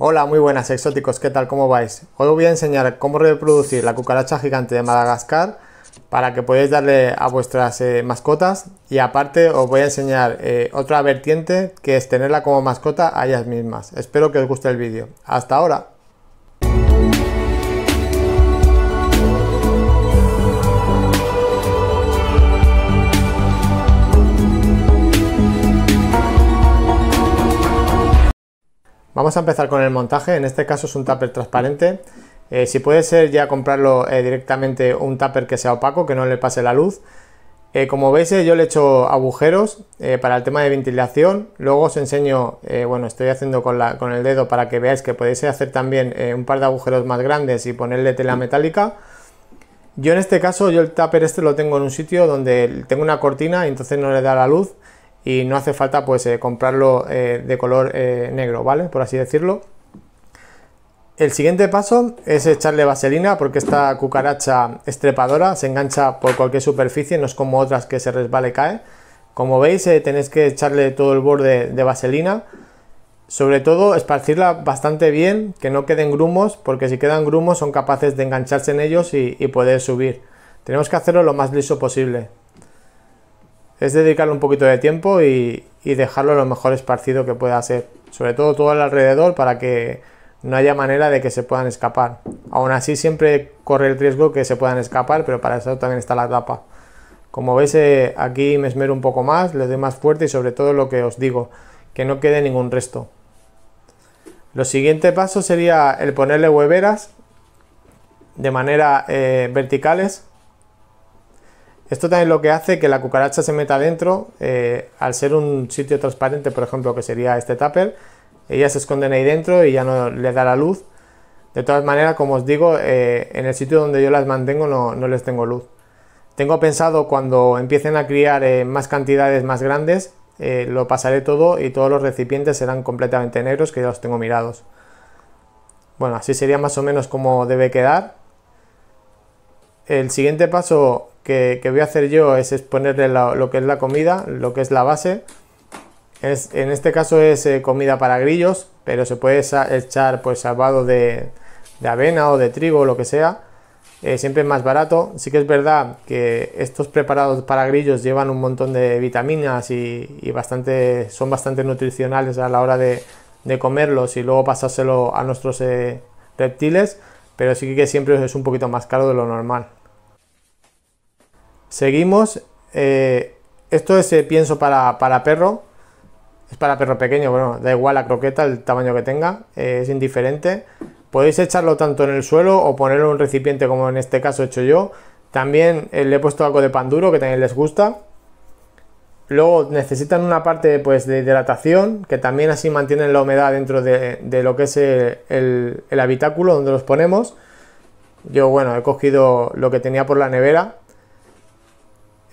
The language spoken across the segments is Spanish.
Hola, muy buenas exóticos, ¿qué tal? ¿Cómo vais? Hoy os voy a enseñar cómo reproducir la cucaracha gigante de Madagascar para que podáis darle a vuestras eh, mascotas y aparte os voy a enseñar eh, otra vertiente que es tenerla como mascota a ellas mismas. Espero que os guste el vídeo. Hasta ahora. Vamos a empezar con el montaje, en este caso es un tupper transparente. Eh, si puede ser ya comprarlo eh, directamente un tupper que sea opaco, que no le pase la luz. Eh, como veis yo le he hecho agujeros para el tema de ventilación. Luego os enseño, bueno, estoy haciendo con, con, el dedo para que veáis que podéis hacer también un par de agujeros más grandes y ponerle tela metálica. Yo en este caso, yo el tupper este lo tengo en un sitio donde tengo una cortina y entonces no le da la luz y no hace falta pues eh, comprarlo eh, de color eh, negro, ¿vale? Por así decirlo. El siguiente paso es echarle vaselina porque esta cucaracha estrepadora se engancha por cualquier superficie, no es como otras que se resbala y cae. Como veis tenéis que echarle todo el borde de vaselina, sobre todo esparcirla bastante bien, que no queden grumos, porque si quedan grumos son capaces de engancharse en ellos y poder subir. Tenemos que hacerlo lo más liso posible es dedicarle un poquito de tiempo y, dejarlo lo mejor esparcido que pueda ser. Sobre todo todo alrededor para que no haya manera de que se puedan escapar. Aún así siempre corre el riesgo que se puedan escapar, pero para eso también está la tapa. Como veis eh, aquí me esmero un poco más, le doy más fuerte y sobre todo lo que os digo, que no quede ningún resto. Lo siguiente paso sería el ponerle hueveras de manera eh, verticales esto también lo que hace que la cucaracha se meta dentro, eh, al ser un sitio transparente, por ejemplo, que sería este tupper, ellas se esconden ahí dentro y ya no le da la luz. De todas maneras, como os digo, eh, en el sitio donde yo las mantengo no, les tengo luz. Tengo pensado cuando empiecen a criar eh, más cantidades más grandes, lo pasaré todo y todos los recipientes serán completamente negros, que ya los tengo mirados. Bueno, así sería más o menos como debe quedar. El siguiente paso que, voy a hacer yo es, ponerle lo que es la comida, lo que es la base. En este caso es eh, comida para grillos, pero se puede echar pues salvado de, avena o de trigo o lo que sea. Eh, siempre es más barato. Sí que es verdad que estos preparados para grillos llevan un montón de vitaminas y, son bastante nutricionales a la hora de, comerlos y luego pasárselo a nuestros eh, reptiles, pero sí que siempre es un poquito más caro de lo normal. Seguimos. Eh, esto es eh, pienso para, perro. Es para perro pequeño, bueno, da igual la croqueta, el tamaño que tenga, eh, es indiferente. Podéis echarlo tanto en el suelo o ponerlo en un recipiente como en este caso he hecho yo. También le he puesto algo de pan duro que también les gusta. Luego necesitan una parte pues, de hidratación, que también así mantienen la humedad dentro de, lo que es el, el, habitáculo donde los ponemos. Yo, bueno, he cogido lo que tenía por la nevera,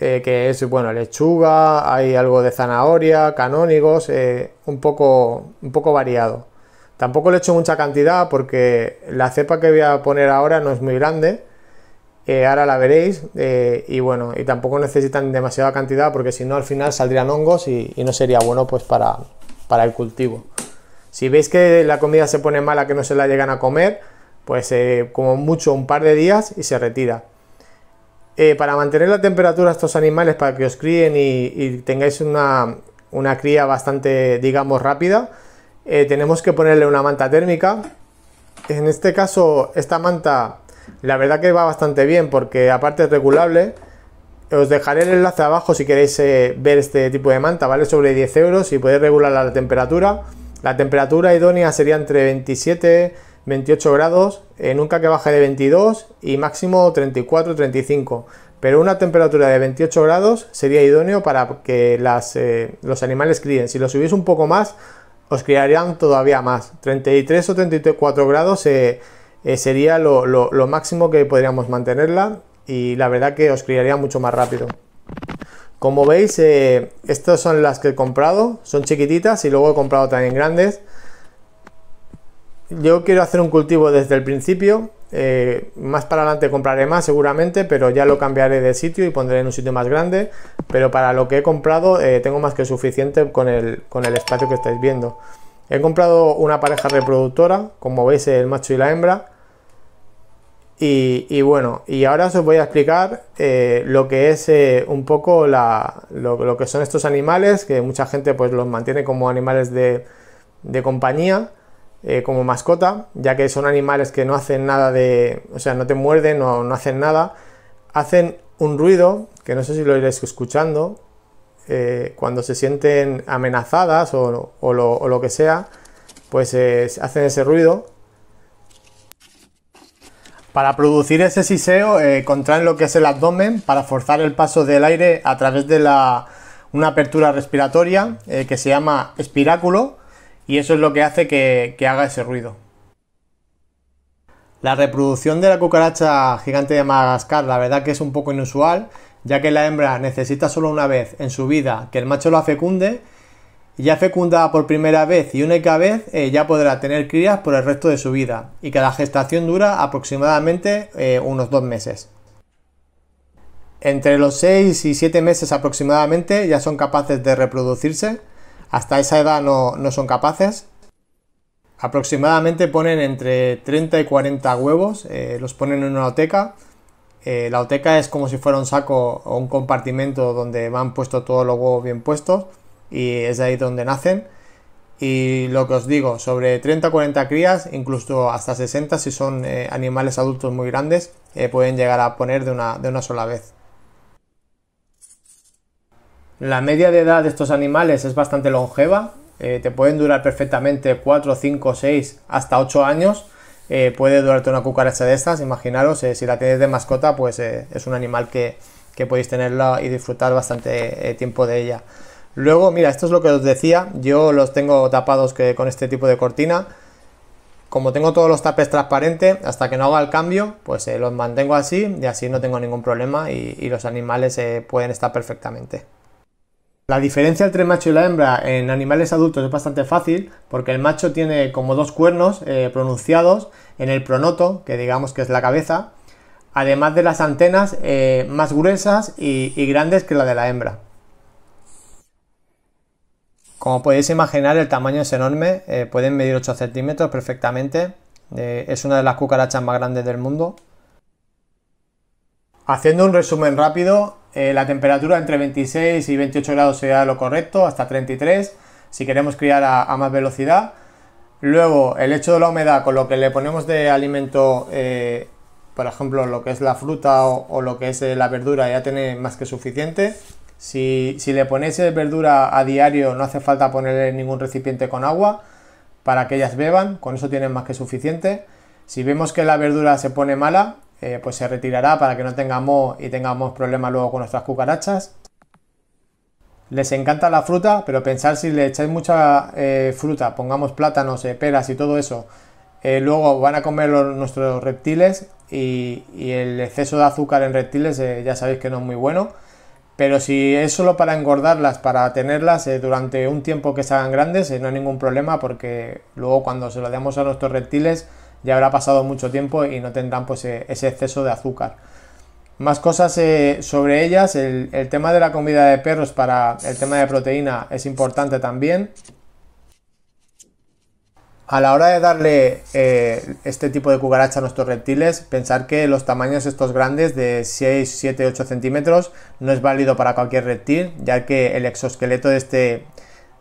eh, que es, bueno, lechuga, hay algo de zanahoria, canónigos, eh, un, poco, un poco variado. Tampoco le he hecho mucha cantidad porque la cepa que voy a poner ahora no es muy grande. Eh, ahora la veréis y bueno, y tampoco necesitan demasiada cantidad porque si no al final saldrían hongos y, no sería bueno pues para, para, el cultivo. Si veis que la comida se pone mala, que no se la llegan a comer, pues como mucho un par de días y se retira. Eh, para mantener la temperatura de estos animales, para que os críen y, tengáis una, cría bastante, digamos, rápida, eh, tenemos que ponerle una manta térmica. En este caso, esta manta, la verdad que va bastante bien porque aparte es regulable. Os dejaré el enlace abajo si queréis eh, ver este tipo de manta, vale sobre 10 euros y podéis regular la temperatura. La temperatura idónea sería entre 27 28 grados, eh, nunca que baje de 22 y máximo 34-35. Pero una temperatura de 28 grados sería idóneo para que eh, los animales críen. Si lo subís un poco más, os criarían todavía más. 33 o 34 grados eh, sería lo, lo, máximo que podríamos mantenerla y la verdad que os criaría mucho más rápido. Como veis, estas son las que he comprado, son chiquititas y luego he comprado también grandes yo quiero hacer un cultivo desde el principio. Eh, más para adelante compraré más seguramente, pero ya lo cambiaré de sitio y pondré en un sitio más grande. Pero para lo que he comprado eh, tengo más que suficiente con el, con el espacio que estáis viendo. He comprado una pareja reproductora, como veis el macho y la hembra. Y, bueno, y ahora os voy a explicar eh, lo que es un poco lo, que son estos animales, que mucha gente pues los mantiene como animales de, compañía, eh, como mascota, ya que son animales que no hacen nada de, o sea, no te muerden, no, no hacen nada, hacen un ruido, que no sé si lo iréis escuchando, cuando se sienten amenazadas o, lo, que sea, pues hacen ese ruido. Para producir ese siseo, eh, contraen lo que es el abdomen para forzar el paso del aire a través de una apertura respiratoria eh, que se llama espiráculo y eso es lo que hace que, haga ese ruido. La reproducción de la cucaracha gigante de Madagascar la verdad que es un poco inusual, ya que la hembra necesita solo una vez en su vida que el macho la fecunde ya fecundada por primera vez y única vez, eh, ya podrá tener crías por el resto de su vida y que la gestación dura aproximadamente eh, unos dos meses. Entre los 6 y 7 meses aproximadamente ya son capaces de reproducirse, hasta esa edad no, son capaces. Aproximadamente ponen entre 30 y 40 huevos, eh, los ponen en una oteca. la oteca es como si fuera un saco o un compartimento donde van puestos todos los huevos bien puestos y es ahí donde nacen. Y lo que os digo, sobre 30-40 crías, incluso hasta 60 si son eh, animales adultos muy grandes, eh, pueden llegar a poner de una, de una sola vez. La media de edad de estos animales es bastante longeva, eh, te pueden durar perfectamente 4, 5, 6, hasta 8 años. puede durarte una cucaracha de estas, imaginaros, si la tenéis de mascota, pues es un animal que, que podéis tenerla y disfrutar bastante tiempo de ella. Luego, mira, esto es lo que os decía, yo los tengo tapados con este tipo de cortina. Como tengo todos los tapes transparentes, hasta que no haga el cambio, pues eh, los mantengo así y así no tengo ningún problema y, los animales eh, pueden estar perfectamente. La diferencia entre el macho y la hembra en animales adultos es bastante fácil porque el macho tiene como dos cuernos eh, pronunciados en el pronoto, que digamos que es la cabeza, además de las antenas más gruesas y grandes que la de la hembra. Como podéis imaginar, el tamaño es enorme, eh, pueden medir 8 centímetros perfectamente. Eh, es una de las cucarachas más grandes del mundo. Haciendo un resumen rápido, eh, la temperatura entre 26 y 28 grados sería lo correcto, hasta 33, si queremos criar a, más velocidad. Luego, el hecho de la humedad con lo que le ponemos de alimento, por ejemplo, lo que es la fruta o lo que es la verdura, ya tiene más que suficiente. Si, le ponéis verdura a diario, no hace falta ponerle ningún recipiente con agua para que ellas beban, con eso tienen más que suficiente. Si vemos que la verdura se pone mala, eh, pues se retirará para que no tengamos y tengamos problemas luego con nuestras cucarachas. Les encanta la fruta, pero pensar si le echáis mucha eh, fruta, pongamos plátanos, eh, peras y todo eso, luego van a comer nuestros reptiles y, el exceso de azúcar en reptiles ya sabéis que no es muy bueno. Pero si es solo para engordarlas, para tenerlas durante un tiempo que se hagan grandes, no hay ningún problema porque luego cuando se lo demos a nuestros reptiles ya habrá pasado mucho tiempo y no tendrán pues, eh, ese exceso de azúcar. Más cosas sobre ellas, el, el tema de la comida de perros para el tema de proteína es importante también. A la hora de darle eh, este tipo de cucaracha a nuestros reptiles, pensar que los tamaños estos grandes de 6, 7, 8 centímetros no es válido para cualquier reptil, ya que el exoesqueleto de, este,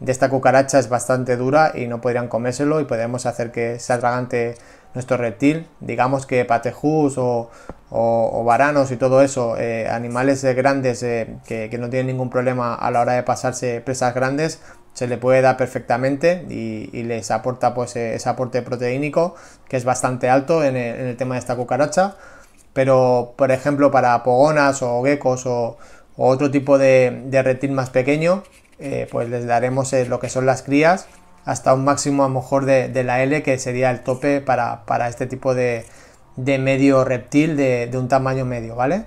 de esta cucaracha es bastante dura y no podrían comérselo y podemos hacer que se atragante nuestro reptil. Digamos que patejús o, o, varanos y todo eso, eh, animales grandes eh, que, que no tienen ningún problema a la hora de pasarse presas grandes, se le puede dar perfectamente y, les aporta pues e, ese aporte proteínico que es bastante alto en el, tema de esta cucaracha pero por ejemplo para pogonas o geckos o, otro tipo de, reptil más pequeño eh, pues les daremos eh, lo que son las crías hasta un máximo a lo mejor de, la L que sería el tope para, este tipo de, medio reptil de, de un tamaño medio vale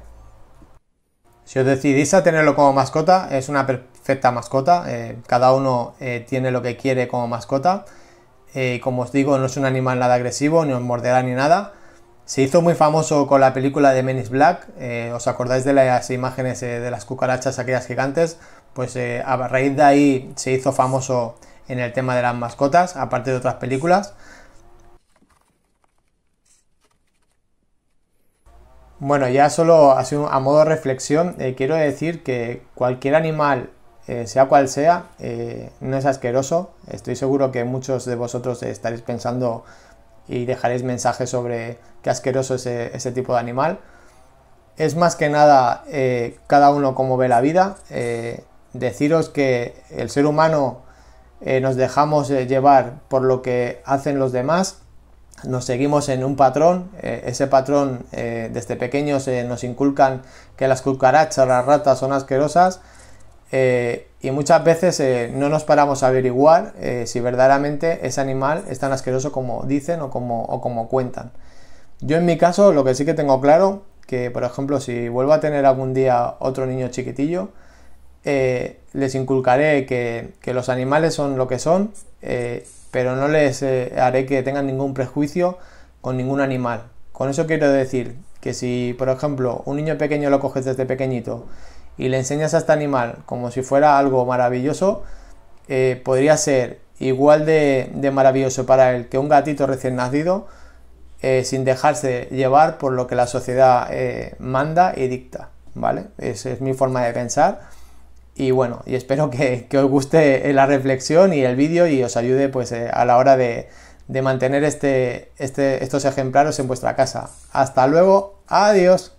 si os decidís a tenerlo como mascota, es una perfecta mascota. Eh, cada uno eh, tiene lo que quiere como mascota. Eh, como os digo, no es un animal nada agresivo, ni os morderá ni nada. Se hizo muy famoso con la película de Men Black. ¿Os acordáis de las imágenes de las cucarachas aquellas gigantes? Pues a raíz de ahí se hizo famoso en el tema de las mascotas, aparte de otras películas. Bueno, ya solo así a modo de reflexión, eh, quiero decir que cualquier animal, eh, sea cual sea, eh, no es asqueroso. Estoy seguro que muchos de vosotros estaréis pensando y dejaréis mensajes sobre qué asqueroso es ese, tipo de animal. Es más que nada cada uno como ve la vida. deciros que el ser humano nos dejamos llevar por lo que hacen los demás nos seguimos en un patrón, eh, ese patrón eh, desde pequeños nos inculcan que las cucarachas, las ratas son asquerosas eh, y muchas veces no nos paramos a averiguar si verdaderamente ese animal es tan asqueroso como dicen o como, o como cuentan. Yo en mi caso lo que sí que tengo claro, que por ejemplo si vuelvo a tener algún día otro niño chiquitillo, les inculcaré que, los animales son lo que son pero no les eh, haré que tengan ningún prejuicio con ningún animal. Con eso quiero decir que si, por ejemplo, un niño pequeño lo coges desde pequeñito y le enseñas a este animal como si fuera algo maravilloso, eh, podría ser igual de, maravilloso para él que un gatito recién nacido, eh, sin dejarse llevar por lo que la sociedad manda y dicta, ¿vale? Esa es mi forma de pensar y bueno, y espero que, os guste la reflexión y el vídeo y os ayude pues eh, a la hora de, mantener este, este, estos ejemplares en vuestra casa. Hasta luego, adiós.